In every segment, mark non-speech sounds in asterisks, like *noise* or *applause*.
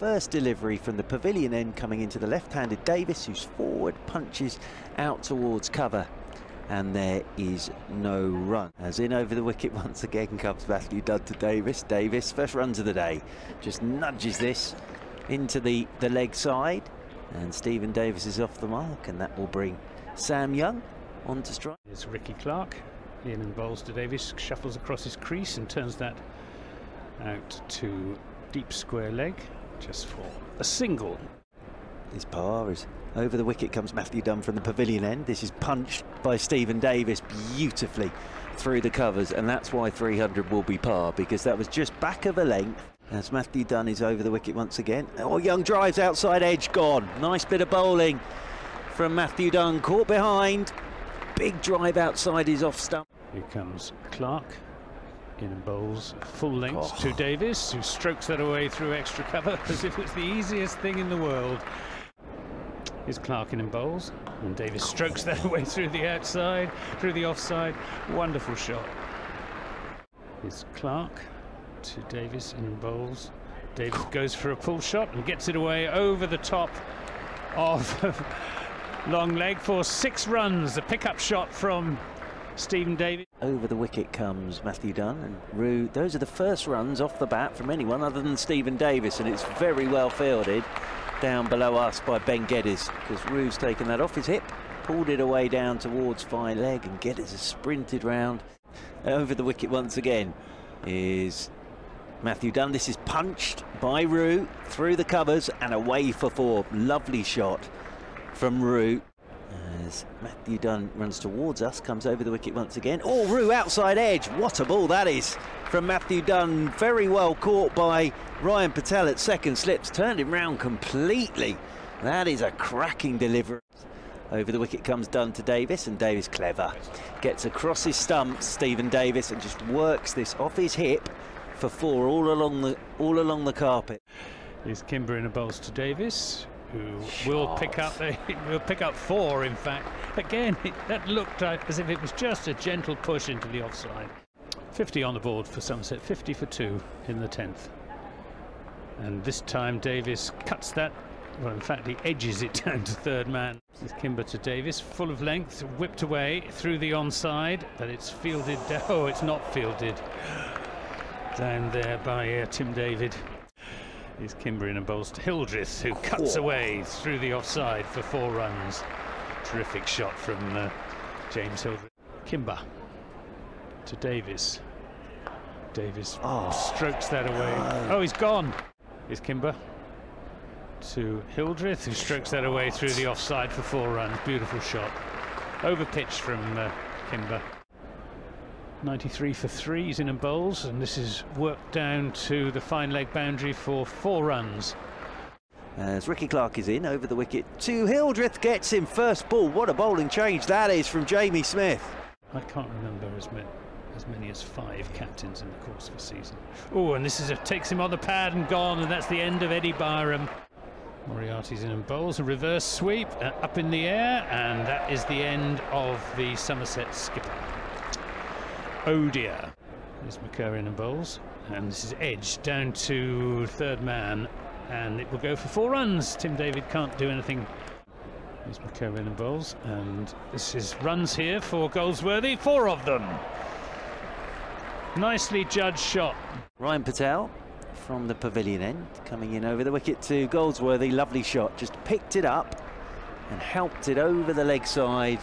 First delivery from the pavilion end coming into the left-handed Davies, whose forward punches out towards cover. And there is no run. As in over the wicket *laughs* once again comes Matthew Dunn to Davies. Davies, first runs of the day, just nudges this into the, the leg side. And Steven Davies is off the mark, and that will bring Sam Young on to strike. It's Rikki Clarke. In and bowls to Davies, shuffles across his crease and turns that out to deep square leg just for a single. His par is over the wicket comes Matthew Dunn from the pavilion end. This is punched by Steven Davies beautifully through the covers, and that's why 300 will be par because that was just back of a length. As Matthew Dunn is over the wicket once again. Oh, Young drives outside edge, gone. Nice bit of bowling from Matthew Dunn, caught behind. Big drive outside his off stump. Here comes Clarke in bowls full length Oh. to Davies, who strokes that away through extra cover *laughs* as if it's the easiest thing in the world. Here's Clarke in and bowls, and Davies strokes that *laughs* away through the outside, through the offside. Wonderful shot. Here's Clarke to Davies in and bowls. Davies goes for a pull shot and gets it away over the top of *laughs* long leg for six runs. A pickup shot from Steven Davies. Over the wicket comes Matthew Dunn and Rew. Those are the first runs off the bat from anyone other than Steven Davies, and it's very well fielded down below us by Ben Geddes because Rew's taken that off his hip, pulled it away down towards fine leg, and Geddes has sprinted round. Over the wicket once again is Matthew Dunn. This is punched by Rew through the covers and away for four. Lovely shot from Rew. As Matthew Dunn runs towards us, comes over the wicket once again. Oh, Rew outside edge. What a ball that is from Matthew Dunn. Very well caught by Ryan Patel at second slips. Turned him round completely. That is a cracking delivery. Over the wicket comes Dunn to Davies, and Davies clever. Gets across his stumps, Steven Davies, and just works this off his hip for four all along the all along the carpet. Is Kimber in a bowls to Davies, who will pick up *laughs* will pick up four. In fact, again, it, that looked like as if it was just a gentle push into the offside. 50 on the board for Somerset, 50 for two in the 10th. And this time Davies cuts that. Well, in fact, he edges it *laughs* down to third man. With Kimber to Davies, full of length, whipped away through the onside, but it's fielded. *laughs* Oh, it's not fielded. Down there by uh, Tim David is Kimber in and bowls to Hildreth, who cuts away through the offside for four runs. Terrific shot from uh, James Hildreth. Kimber to Davies. Davies Oh. strokes that away. Oh, he's gone. Is Kimber to Hildreth, who strokes that away through the offside for four runs. Beautiful shot. Over pitch from uh, Kimber. 93 for three, he's in and bowls, and this is worked down to the fine leg boundary for four runs. As Rikki Clarke is in over the wicket to Hildreth, gets him first ball. What a bowling change that is from Jamie Smith. I can't remember as many as many as five captains in the course of a season. Oh, and this is a, takes him on the pad and gone, and that's the end of Eddie Byrom. Moriarty's in and bowls a reverse sweep uh, up in the air, and that is the end of the Somerset skipper. Dear. There's McKerr in and bowls, and this is Edge down to third man, and it will go for four runs. Tim David can't do anything Here's McKerr in and bowls, and this is runs here for Goldsworthy, four of them. Nicely judged shot. Ryan Patel from the pavilion end coming in over the wicket to Goldsworthy. Lovely shot. Just picked it up and helped it over the leg side.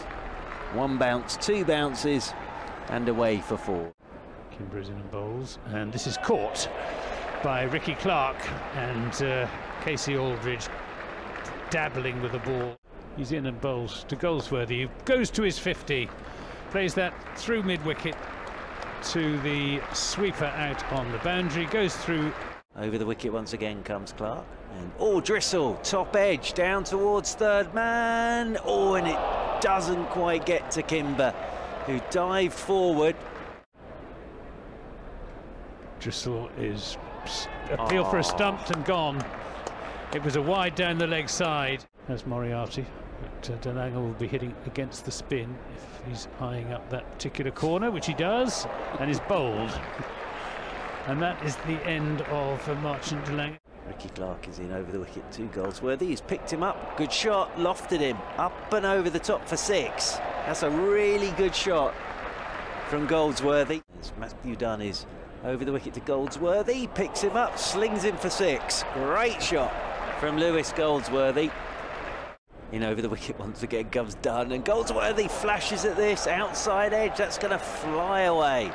One bounce, two bounces, and away for four. Kimber in and bowls, and this is caught by Rikki Clarke and uh, Casey Aldridge dabbling with the ball. He's in and bowls to Goldsworthy, who goes to his 50, plays that through mid wicket to the sweeper out on the boundary, goes through Over the wicket once again comes Clarke. And oh, Drissell, top edge, down towards third man. Oh, and it doesn't quite get to Kimber, who dived forward. Drissell is appeal for a stumped and gone. It was a wide down the leg side. There's Moriarty. But uh, de Lange will be hitting against the spin if he's eyeing up that particular corner, which he does, and is bowled. *laughs* And that is the end of uh, Marchant delange. Rikki Clarke is in over the wicket to Goldsworthy. He's picked him up. Good shot, lofted him up and over the top for six. That's a really good shot from Goldsworthy. As Matthew Dunn is over the wicket to Goldsworthy. Picks him up, slings him for six. Great shot from Lewis Goldsworthy. In over the wicket once again comes Dunn and Goldsworthy flashes at this outside edge. That's going to fly away.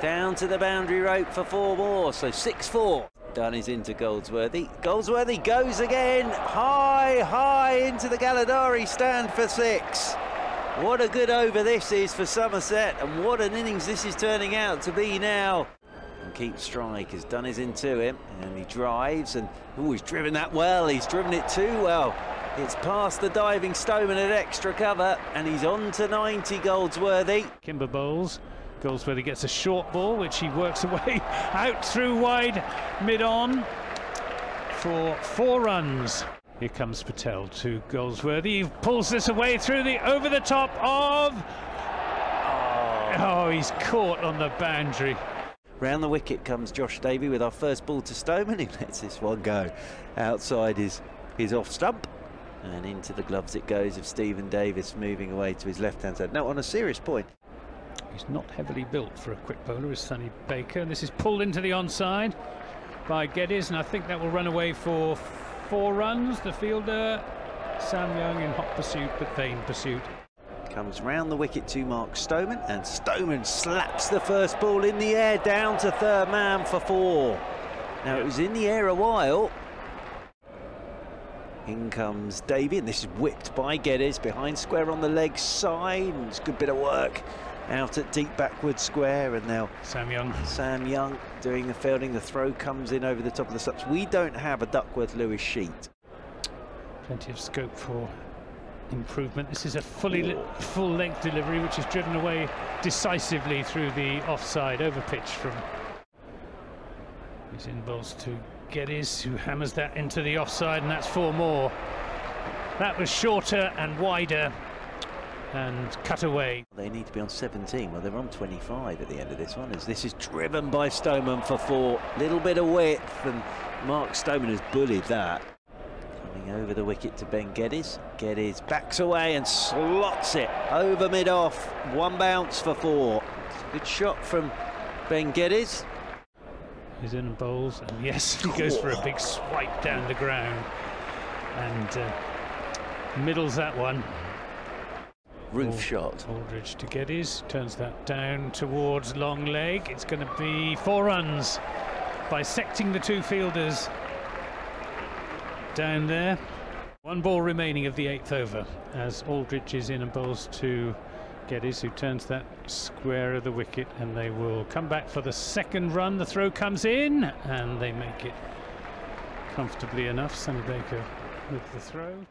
Down to the boundary rope for four more, so 6-4. Dunn is into Goldsworthy. Goldsworthy goes again, high, high into the Galadari stand for six. What a good over this is for Somerset, and what an innings this is turning out to be now. And keep strike as Dunn is into him, and he drives, and oh, he's driven that well. He's driven it too well. It's past the diving Stoneman at extra cover, and he's on to 90 Goldsworthy. Kimber bowls. Goldsworthy gets a short ball, which he works *laughs* away out through wide mid on for four runs. Here comes Patel to Goldsworthy. He pulls this away through the over the top of. Oh, he's caught on the boundary. Round the wicket comes Josh Davey with our first ball to Stoneman. *laughs* He lets this one go outside his, his off stump. And into the gloves it goes of Steven Davies moving away to his left hand side. Now, on a serious point, He's not heavily built for a quick bowler, is Sonny Baker. And this is pulled into the onside by Geddes, and I think that will run away for four runs. The fielder, Sam Young, in hot pursuit, but vain pursuit. Comes round the wicket to Mark Stoneman, and Stoneman slaps the first ball in the air down to third man for four. Now, it was in the air a while. In comes Davey, and this is whipped by Geddes behind square on the leg side. It's a good bit of work out at deep backward square and now Sam Young. Sam Young doing the fielding. The throw comes in over the top of the stumps. We don't have a Duckworth Lewis sheet. Plenty of scope for improvement. This is a fully full length delivery which is driven away decisively through the offside over pitch from he's in balls to Geddes who hammers that into the offside and that's four more. That was shorter and wider and cut away. They need to be on 17. Well, they're on 25 at the end of this one, as this is driven by Stoneman for four. Little bit of width, and Mark Stoneman has bullied that. Coming over the wicket to Ben Geddes. Geddes backs away and slots it over mid-off. One bounce for four. Good shot from Ben Geddes. He's in and bowls, and yes, *laughs* he goes for a big swipe down the ground and uh, middles that one roof Ald shot. Aldridge to Geddes, turns that down towards long leg. It's going to be four runs, bisecting the two fielders down there. One ball remaining of the eighth over as Aldridge is in and bowls to Geddes, who turns that square of the wicket, and they will come back for the second run. The throw comes in, and they make it comfortably enough. Sonny Baker with the throw.